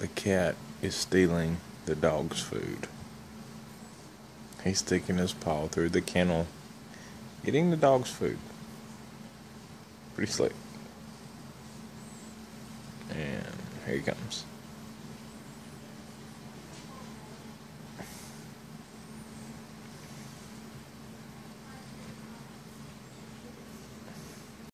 the cat is stealing the dog's food. He's sticking his paw through the kennel, getting the dog's food. Pretty slick. And here he comes.